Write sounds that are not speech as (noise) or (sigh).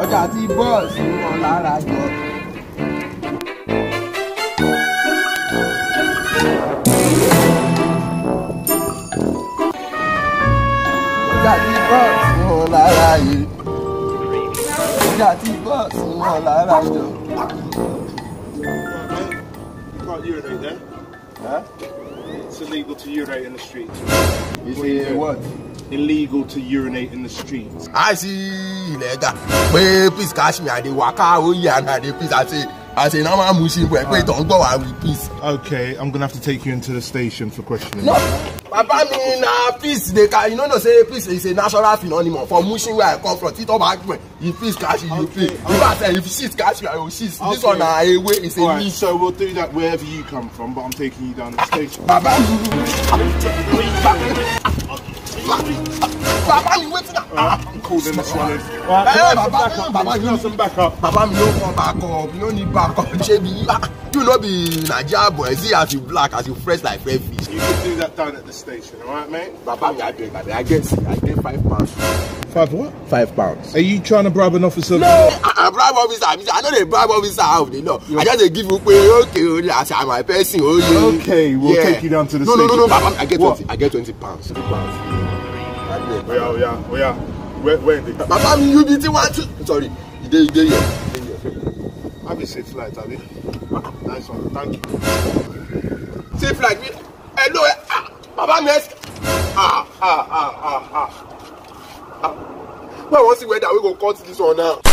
ọjà tí bọ́ọ̀sì wọn lára jọ. ọjà tí bọ́ọ̀sì wọn lára yìí. ọjà tí bọ́ọ̀sì wọn lára jọ. You can't urinate there. Huh? It's illegal to urinate in the street. You What do you say what? Illegal to urinate in the street. I see illegal pé please catch me I dey waka and I dey peace I say I say normal mushin boy pé ìtàn gbọ́ wá with peace. Okay, I'm gonna have to take you into the station for questioning. No, baba mi na peace dey ka you no know say peace is a natural phenomenon for mushin wey I come from tito bag me if peace catch you you pay in fact eh, if shit catch you I go shit this one na ewe is a Alright, leaf. so we'll do that wherever you come from, but I'm taking you down to the station. baba mi baba mi wetin na. I'm calling this one in. Baba mi baba mi Got some backup. Papa me no come back you no need back up. Shebi, (laughs) ah, you no be Naija boy. See as you black, as you fresh like fresh fish. You can do that down at the station, alright, mate? Papa me, I beg, I. I get, I get five pounds. Five what? Five pounds. Are you trying to bribe an officer? No, I, I bribe officer. I, know they bribe officer of the law. I just dey give you pay. Okay, only as I'm my person. Oh yeah. Okay, we'll take you down to the no, No, no, station. no, Papa, I get What? twenty. I get twenty pounds. Twenty pounds. oya oya oya where where dey. bàbá mi yú bi tí wàá tún sorry ìdè ìdè yẹ. have a safe flight abi nice one thank you. safe flight eh, ah, mi hello ẹ mi ẹ ah ah ah ah ah. now once the weather we go cut this one now.